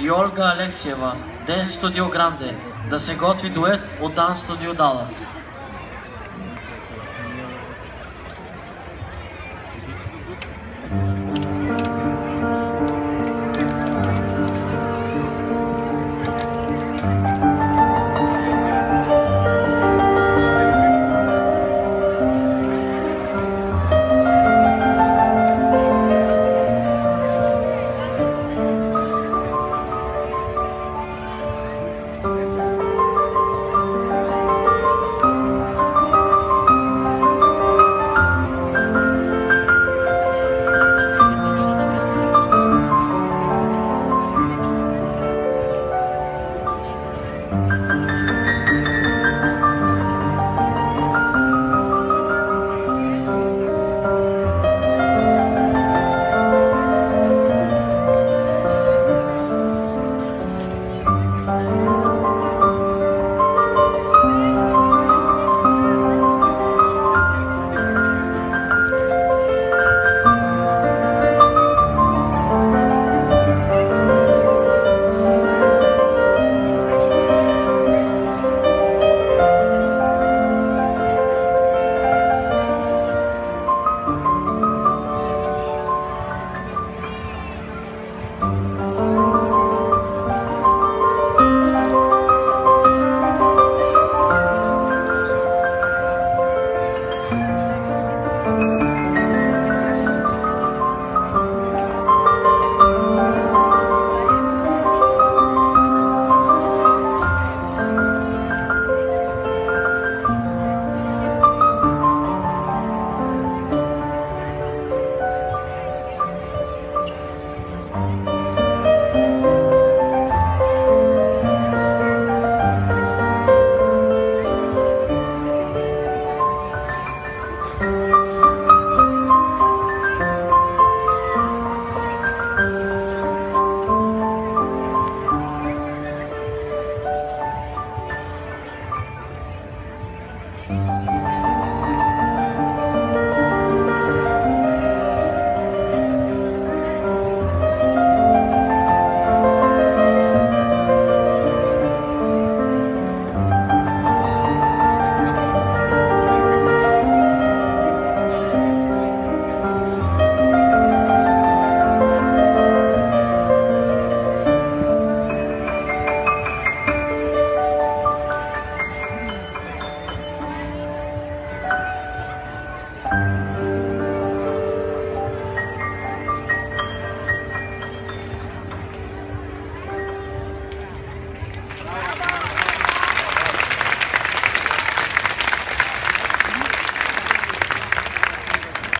и Олга Алексиева, Ден Студио Гранде, да се готви дует от Дан Студио Далас.